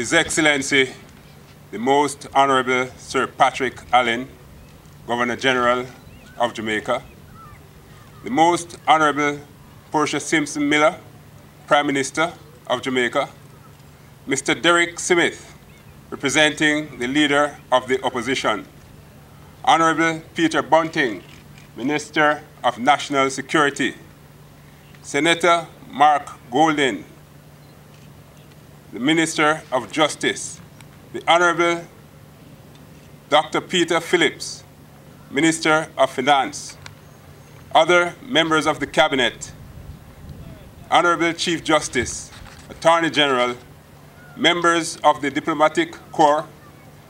His Excellency, the Most Honorable Sir Patrick Allen, Governor General of Jamaica, the Most Honorable Portia Simpson Miller, Prime Minister of Jamaica, Mr. Derrick Smith, representing the Leader of the Opposition, Honorable Peter Bunting, Minister of National Security, Senator Mark Golding, the Minister of Justice, the Honorable Dr. Peter Phillips, Minister of Finance, other members of the Cabinet, Honorable Chief Justice, Attorney General, members of the Diplomatic Corps,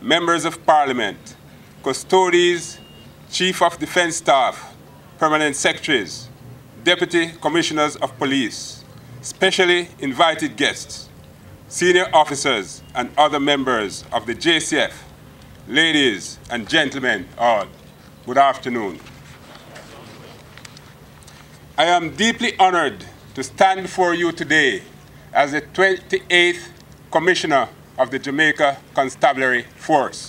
members of Parliament, custodes, Chief of Defense Staff, Permanent Secretaries, Deputy Commissioners of Police, specially invited guests, senior officers, and other members of the JCF, ladies and gentlemen all, good afternoon. I am deeply honored to stand before you today as the 28th Commissioner of the Jamaica Constabulary Force.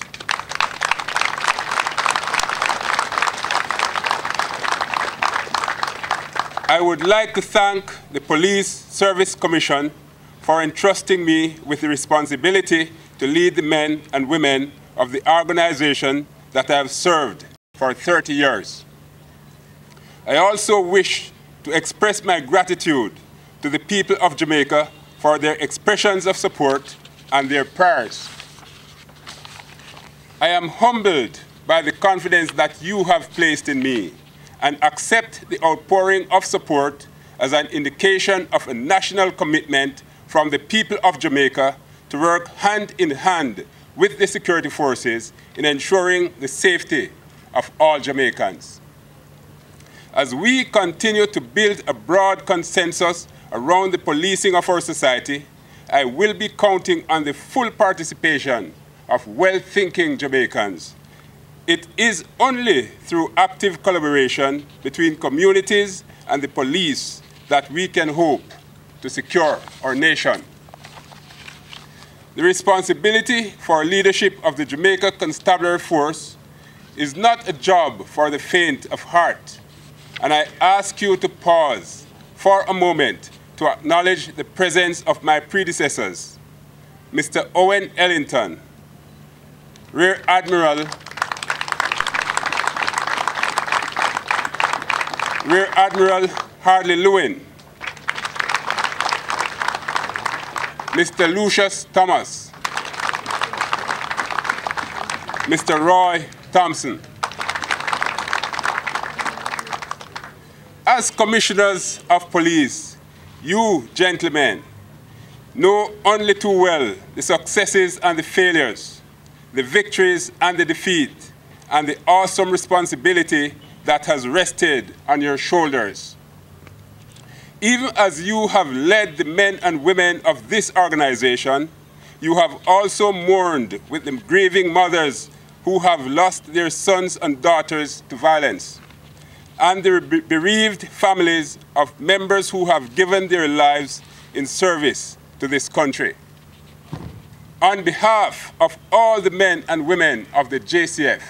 I would like to thank the Police Service Commission for entrusting me with the responsibility to lead the men and women of the organization that I have served for 30 years. I also wish to express my gratitude to the people of Jamaica for their expressions of support and their prayers. I am humbled by the confidence that you have placed in me and accept the outpouring of support as an indication of a national commitment from the people of Jamaica to work hand in hand with the security forces in ensuring the safety of all Jamaicans. As we continue to build a broad consensus around the policing of our society, I will be counting on the full participation of well-thinking Jamaicans. It is only through active collaboration between communities and the police that we can hope to secure our nation. The responsibility for leadership of the Jamaica Constabulary Force is not a job for the faint of heart and I ask you to pause for a moment to acknowledge the presence of my predecessors, Mr. Owen Ellington, Rear Admiral, Rear Admiral Hardley Lewin, Mr. Lucius Thomas, Mr. Roy Thompson, As commissioners of police, you, gentlemen, know only too well the successes and the failures, the victories and the defeat, and the awesome responsibility that has rested on your shoulders. Even as you have led the men and women of this organization, you have also mourned with the grieving mothers who have lost their sons and daughters to violence and the bereaved families of members who have given their lives in service to this country. On behalf of all the men and women of the JCF,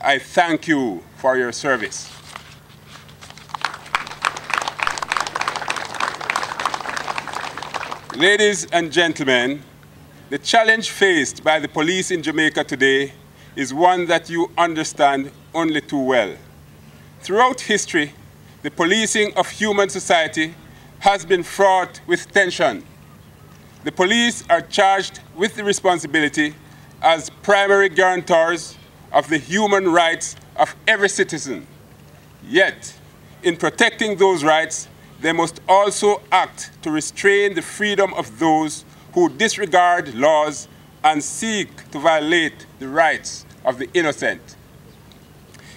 I thank you for your service. Ladies and gentlemen, the challenge faced by the police in Jamaica today is one that you understand only too well. Throughout history, the policing of human society has been fraught with tension. The police are charged with the responsibility as primary guarantors of the human rights of every citizen. Yet, in protecting those rights, they must also act to restrain the freedom of those who disregard laws and seek to violate the rights of the innocent.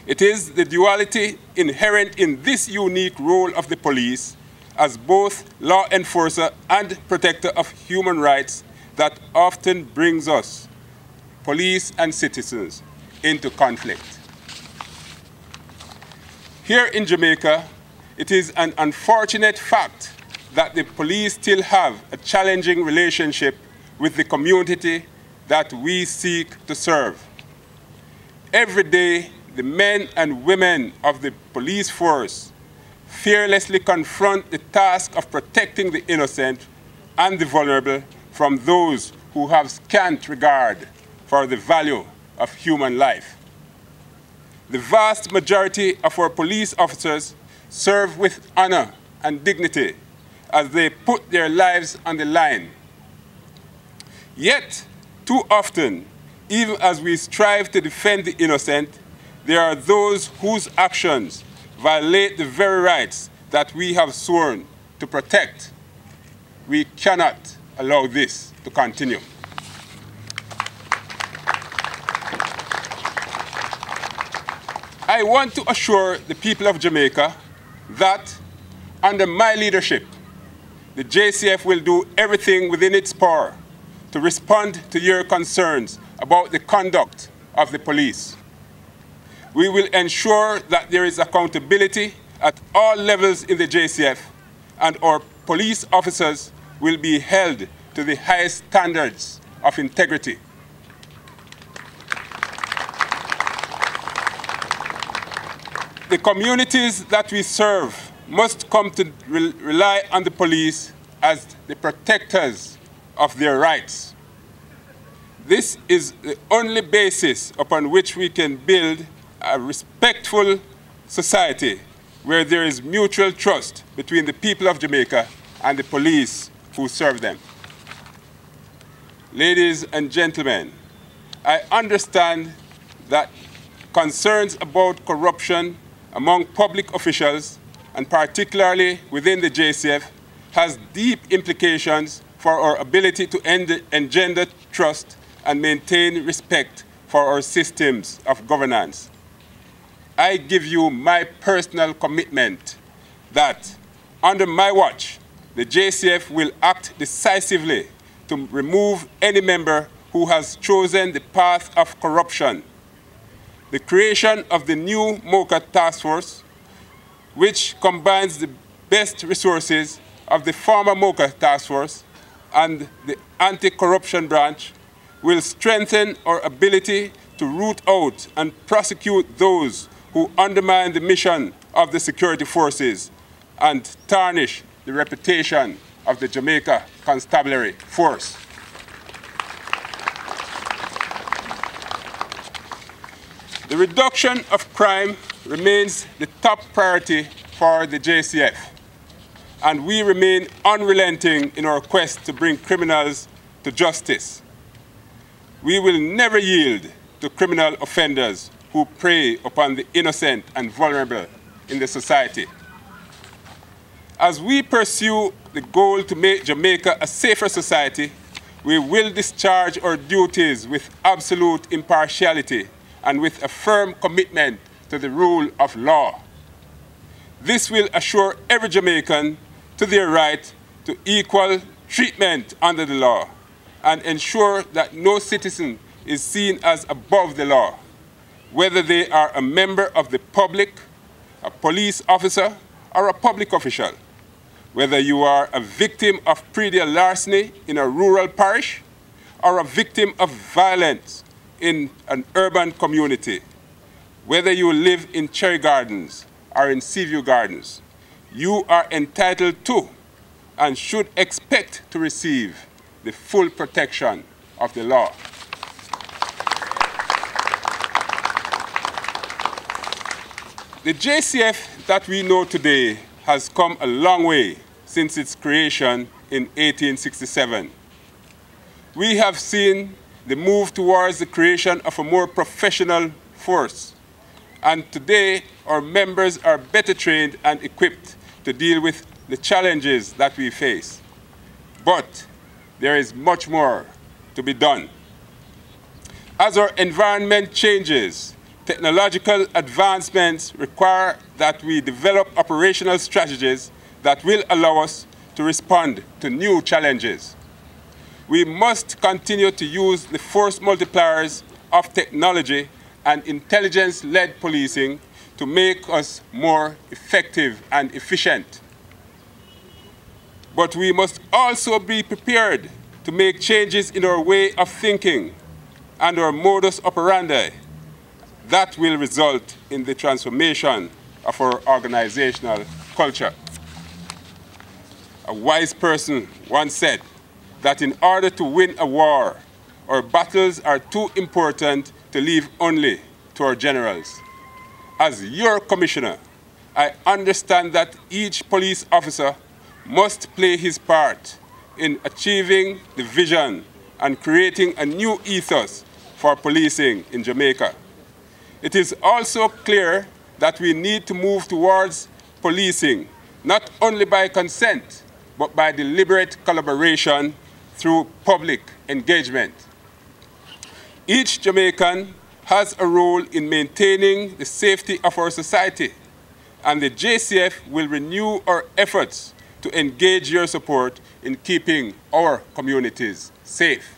It is the duality inherent in this unique role of the police as both law enforcer and protector of human rights that often brings us, police and citizens, into conflict. Here in Jamaica, it is an unfortunate fact that the police still have a challenging relationship with the community that we seek to serve. Every day, the men and women of the police force fearlessly confront the task of protecting the innocent and the vulnerable from those who have scant regard for the value of human life. The vast majority of our police officers serve with honor and dignity as they put their lives on the line. Yet, too often, even as we strive to defend the innocent, there are those whose actions violate the very rights that we have sworn to protect. We cannot allow this to continue. I want to assure the people of Jamaica that under my leadership, the JCF will do everything within its power to respond to your concerns about the conduct of the police. We will ensure that there is accountability at all levels in the JCF and our police officers will be held to the highest standards of integrity. The communities that we serve must come to re rely on the police as the protectors of their rights. This is the only basis upon which we can build a respectful society where there is mutual trust between the people of Jamaica and the police who serve them. Ladies and gentlemen, I understand that concerns about corruption among public officials, and particularly within the JCF, has deep implications for our ability to engender trust and maintain respect for our systems of governance. I give you my personal commitment that under my watch, the JCF will act decisively to remove any member who has chosen the path of corruption. The creation of the new MOCA task force, which combines the best resources of the former MOCA task force and the anti-corruption branch, will strengthen our ability to root out and prosecute those who undermine the mission of the security forces and tarnish the reputation of the Jamaica Constabulary Force. The reduction of crime remains the top priority for the JCF, and we remain unrelenting in our quest to bring criminals to justice. We will never yield to criminal offenders who prey upon the innocent and vulnerable in the society. As we pursue the goal to make Jamaica a safer society, we will discharge our duties with absolute impartiality and with a firm commitment to the rule of law. This will assure every Jamaican to their right to equal treatment under the law and ensure that no citizen is seen as above the law whether they are a member of the public, a police officer, or a public official, whether you are a victim of predial larceny in a rural parish or a victim of violence in an urban community, whether you live in Cherry Gardens or in Seaview Gardens, you are entitled to and should expect to receive the full protection of the law. The JCF that we know today has come a long way since its creation in 1867. We have seen the move towards the creation of a more professional force. And today, our members are better trained and equipped to deal with the challenges that we face. But there is much more to be done. As our environment changes, technological advancements require that we develop operational strategies that will allow us to respond to new challenges. We must continue to use the force multipliers of technology and intelligence-led policing to make us more effective and efficient. But we must also be prepared to make changes in our way of thinking and our modus operandi that will result in the transformation of our organizational culture. A wise person once said that in order to win a war, our battles are too important to leave only to our generals. As your commissioner, I understand that each police officer must play his part in achieving the vision and creating a new ethos for policing in Jamaica. It is also clear that we need to move towards policing, not only by consent, but by deliberate collaboration through public engagement. Each Jamaican has a role in maintaining the safety of our society, and the JCF will renew our efforts to engage your support in keeping our communities safe.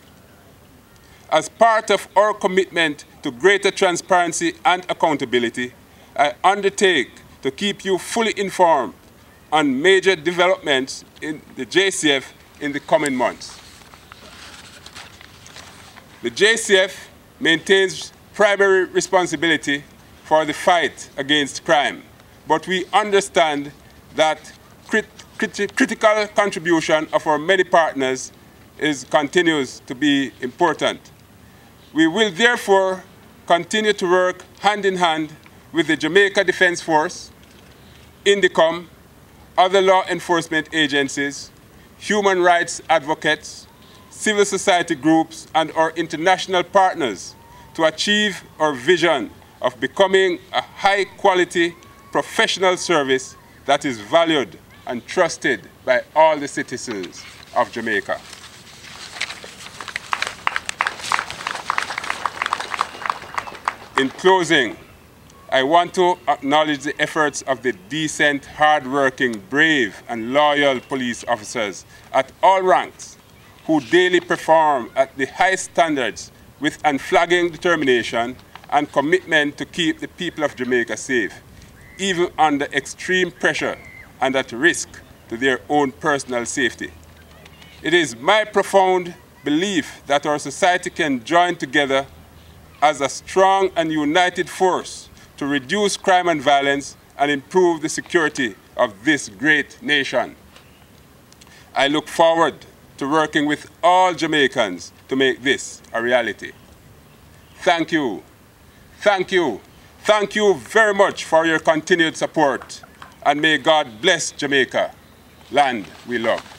As part of our commitment to greater transparency and accountability, I undertake to keep you fully informed on major developments in the JCF in the coming months. The JCF maintains primary responsibility for the fight against crime, but we understand that crit crit critical contribution of our many partners is, continues to be important. We will therefore continue to work hand in hand with the Jamaica Defense Force, INDECOM, other law enforcement agencies, human rights advocates, civil society groups, and our international partners to achieve our vision of becoming a high-quality professional service that is valued and trusted by all the citizens of Jamaica. In closing, I want to acknowledge the efforts of the decent, hardworking, brave, and loyal police officers at all ranks who daily perform at the highest standards with unflagging determination and commitment to keep the people of Jamaica safe, even under extreme pressure and at risk to their own personal safety. It is my profound belief that our society can join together as a strong and united force to reduce crime and violence and improve the security of this great nation. I look forward to working with all Jamaicans to make this a reality. Thank you. Thank you. Thank you very much for your continued support. And may God bless Jamaica, land we love.